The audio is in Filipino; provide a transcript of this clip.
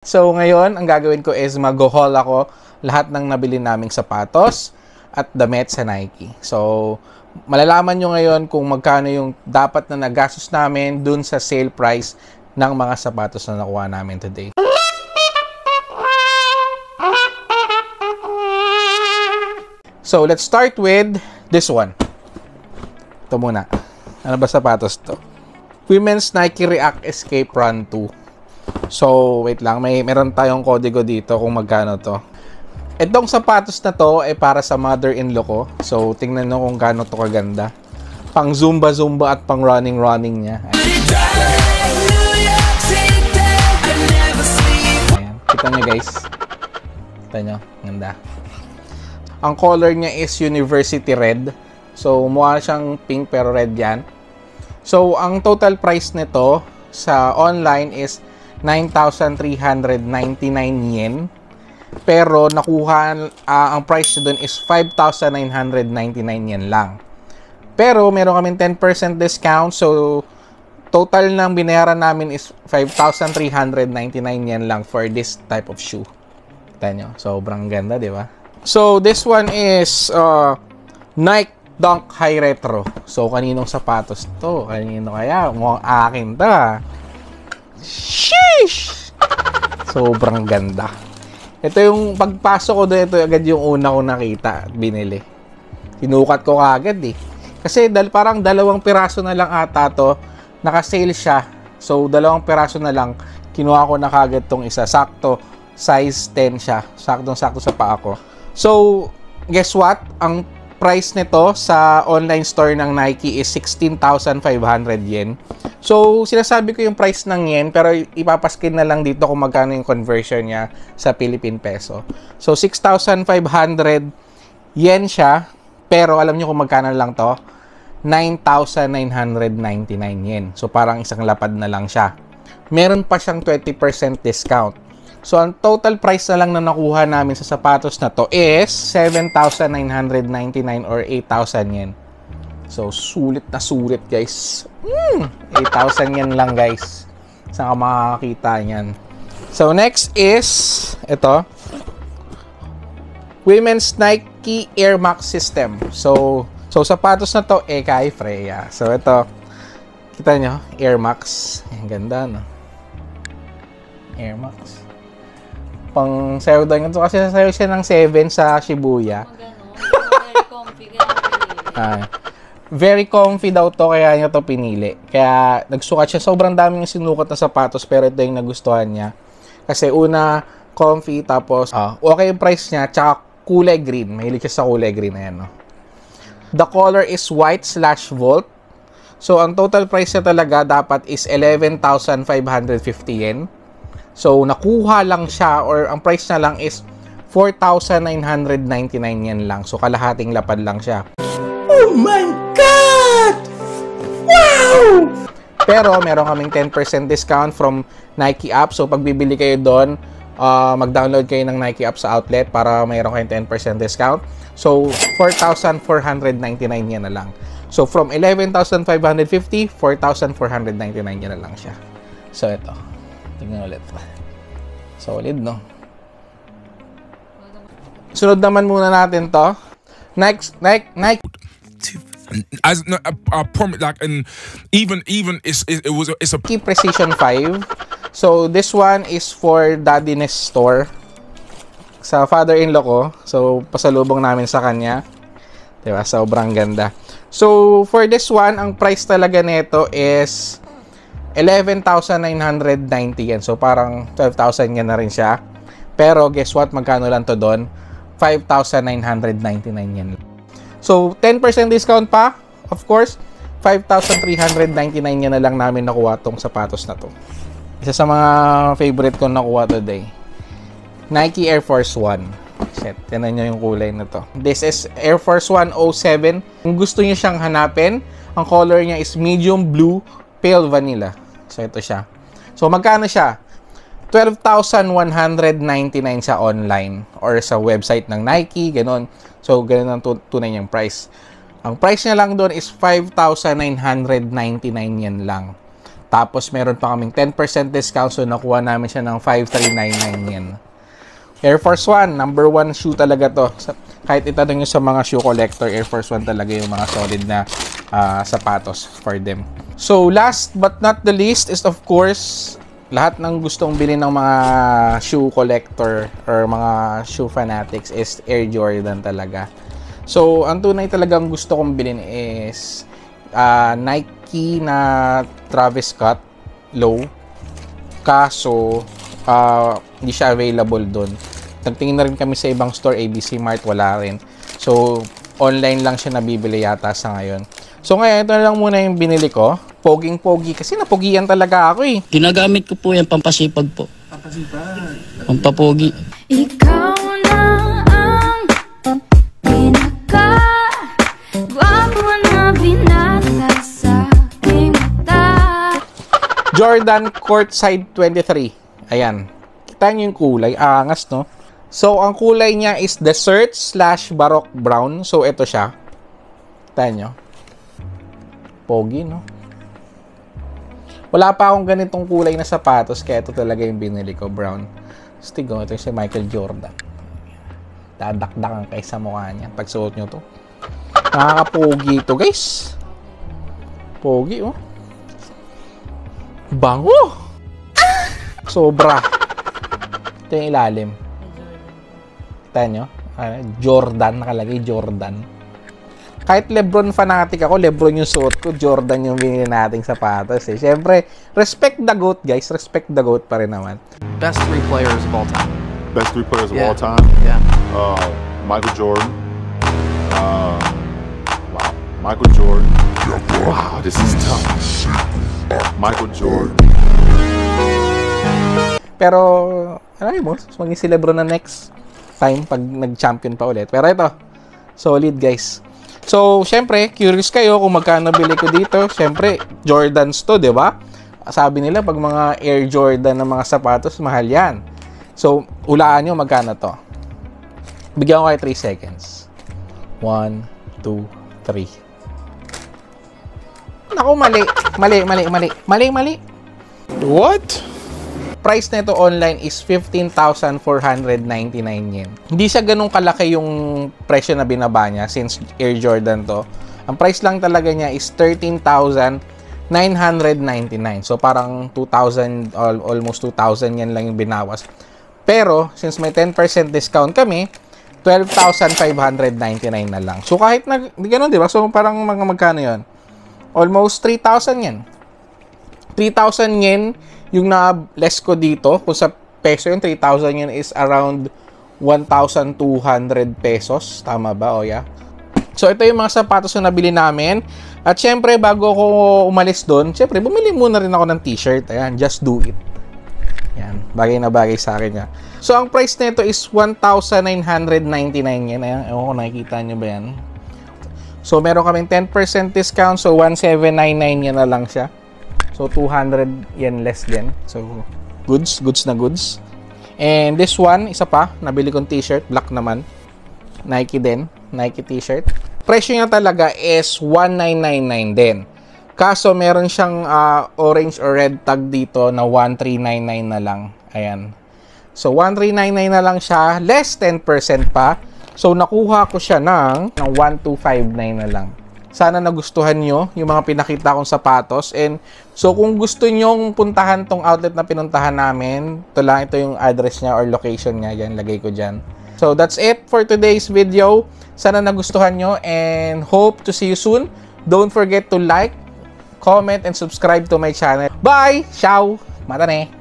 So ngayon, ang gagawin ko is mag-haul ako lahat ng nabili naming sapatos at damit sa Nike. So, malalaman nyo ngayon kung magkano yung dapat na nagastos namin dun sa sale price ng mga sapatos na nakuha namin today. So, let's start with this one. Ito muna. Ano ba sapatos to? Women's Nike React Escape Run 2. So, wait lang. May meron tayong kodigo dito kung magkano to. Itong sapatos na to ay para sa mother-in-law ko. So, tingnan nyo kung gaano to kaganda. Pang zumba-zumba at pang running-running niya. Ayan. Kita nyo guys. Kita nyo. Ganda. Ang color niya is University Red. So, mukha siyang pink pero red yan. So, ang total price nito sa online is 9,399 yen. Pero nakuha uh, ang price doon is 5,999 yen lang. Pero meron kaming 10% discount so total ng binayaran namin is 5,399 yen lang for this type of shoe. Tignan nyo, sobrang ganda, di ba? So this one is uh, Nike Dunk High Retro. So kaninong sapatos to? Kanino kaya? Mukhang akin ta. Sheesh! Sobrang ganda. Ito yung pagpasok ko doon, ito agad yung una ko nakita, binili. Sinukat ko kagad eh. Kasi dal parang dalawang piraso na lang ata to, naka-sale siya. So dalawang piraso na lang, kinuha ko na kagad tong isa. Sakto, size 10 siya. Saktong-sakto sa paa ko. So, guess what? Ang price nito sa online store ng Nike is 16,500 yen. So, sinasabi ko yung price ng yen, pero ipapaskin na lang dito kung magkano yung conversion niya sa Philippine peso. So, 6,500 yen siya, pero alam niyo kung magkano lang to? 9,999 yen. So, parang isang lapad na lang siya. Meron pa siyang 20% discount. So, ang total price na lang na nakuha namin sa sapatos na to is 7,999 or 8,000 yen. So, sulit na sulit, guys. Mm, 8,000 yen lang, guys. Saan ka makakakita niyan? So, next is, ito. Women's Nike Air Max System. So, so sapatos na to, eh, kay Freya. So, ito. Kita nyo, Air Max. Ang ganda, no? Air Max pang sayo daw ito kasi sayo siya ng 7 sa Shibuya. very comfy. ah, very comfy daw to kaya niya to pinili. Kaya nagsukat siya. Sobrang daming sinukat na sapatos pero ito yung nagustuhan niya. Kasi una, comfy tapos uh, okay yung price niya tsaka kulay green. Mahilig siya sa kulay green na yan. No? The color is white slash volt. So, ang total price niya talaga dapat is 11,550 yen. So, nakuha lang siya or ang price na lang is 4,999 yen lang. So, kalahating lapad lang siya. Oh my God! Wow! Pero, meron kaming 10% discount from Nike app. So, pag bibili kayo doon, uh, mag-download kayo ng Nike app sa outlet para mayroon kayong 10% discount. So, 4,499 yen na lang. So, from 11,550, 4,499 yen na lang siya. So, ito. Tingnan ulit. Solid, no? Sunod naman muna natin to. Next, Nike, Nike. As no, I, I promise, like, and even even it's it, it was it's a Nike Precision 5. So, this one is for Daddy Nest store. Sa father-in-law ko. So, pasalubong namin sa kanya. Diba? Sobrang ganda. So, for this one, ang price talaga nito is 11,990 yan. So, parang 12,000 yan na rin siya. Pero, guess what? Magkano lang to doon? 5,999 yan. So, 10% discount pa. Of course, 5,399 yan na lang namin nakuha tong sapatos na to. Isa sa mga favorite ko nakuha today. Nike Air Force 1. Shit, tinan nyo yung kulay na to. This is Air Force 1 07. Kung gusto niyo siyang hanapin, ang color niya is medium blue pale vanilla. So, ito siya. So, magkano siya? 12,199 sa online or sa website ng Nike, ganun. So, ganun ang tunay niyang price. Ang price niya lang doon is 5,999 yen lang. Tapos meron pa kaming 10% discount so nakuha namin siya ng 5399 yen. Air Force One, number one shoe talaga to. Kahit itanong nyo sa mga shoe collector, Air Force One talaga yung mga solid na ah, sapatos for them. So last but not the least is of course lahat ng gustong bilhin ng mga shoe collector or mga shoe fanatics is Air Jordan talaga. So, ang tunay talagang gusto kong bilhin is ah, Nike na Travis Scott low. Kaso, ah, hindi siya available doon. Nagtingin na rin kami sa ibang store, ABC Mart, wala rin. So, online lang siya nabibili yata sa ngayon. So, ngayon, ito na lang muna yung binili ko. Poging-pogi. Kasi napogian talaga ako eh. Ginagamit ko po yan pampasipag po. Pampasipag? Pampapogi. Ikaw na ang pinaka Gwapo na binata sa aking mata Jordan Courtside 23. Ayan. Kita niyo yung kulay. Angas, no? So, ang kulay niya is desert slash baroque brown. So, ito siya. Kita niyo. Pogi, no? Wala pa akong ganitong kulay na sapatos, kaya ito talaga yung binili ko, brown. Stigo, ito si Michael Jordan. Dadakdakan kay sa mukha niya. Pag suot nyo to. Nakakapogi ito, guys. Pogi, oh. Bango! Sobra. Ito yung ilalim. Kita nyo? Ah, Jordan, nakalagay Jordan. Kahit Lebron fanatic ako, Lebron yung suot ko, Jordan yung binili nating sapatos eh. Siyempre, respect the GOAT guys, respect the GOAT pa rin naman. Best three players of all time. Best three players of Yeah. all time. Yeah. Uh, Michael Jordan. Uh, wow. Michael Jordan. Wow, this is tough. Michael Jordan. Pero, alam mo, maging si Lebron na next time pag nag-champion pa ulit. Pero ito, solid guys. So, syempre, curious kayo kung magkano bili ko dito. Syempre, Jordans to, di ba? Sabi nila, pag mga Air Jordan na mga sapatos, mahal yan. So, ulaan nyo magkano to. Bigyan ko kayo 3 seconds. 1, 2, 3. Naku, mali. Mali, mali, mali. Mali, mali. What? Price nito online is 15,499 yen. Hindi siya ganun kalaki yung presyo na binaba niya since Air Jordan to. Ang price lang talaga niya is 13,999. So parang 2,000 al- almost 2,000 yan lang yung binawas. Pero since may 10% discount kami, 12,599 na lang. So kahit na ganun, 'di ba? So parang mga magkano 'yon? Almost 3,000 yan. 3,000 yen yung na-less ko dito. Kung sa peso yung 3,000 yen is around 1,200 pesos. Tama ba? O yeah. So, ito yung mga sapatos na nabili namin. At syempre, bago ako umalis doon, syempre, bumili muna rin ako ng t-shirt. Ayan, just do it. Yan, bagay na bagay sa akin yan. So, ang price nito is 1,999 yen. Ayan, ewan ko, nakikita nyo ba yan? So, meron kaming 10% discount. So, 1,799 yan na lang siya. So, 200 yen less din. So, goods. Goods na goods. And this one, isa pa. Nabili kong t-shirt. Black naman. Nike din. Nike t-shirt. Presyo niya talaga is 1,999 din. Kaso, meron siyang ah, orange or red tag dito na 1,399 na lang. Ayan. So, 1,399 na lang siya. Less 10% pa. So, nakuha ko siya ng, ng 1,259 na lang. Sana nagustuhan nyo yung mga pinakita kong sapatos. And so kung gusto nyong puntahan tong outlet na pinuntahan namin, ito lang ito yung address niya or location niya. Yan, lagay ko dyan. So that's it for today's video. Sana nagustuhan nyo and hope to see you soon. Don't forget to like, comment, and subscribe to my channel. Bye! Ciao! Mata ne!